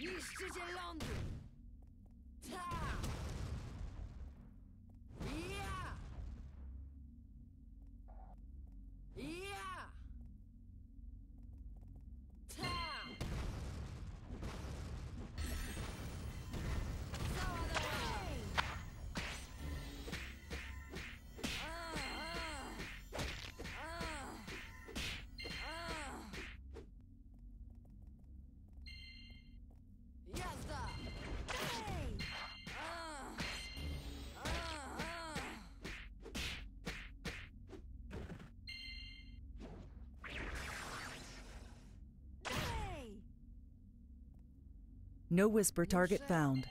Niszczycie Londyn! No whisper target found.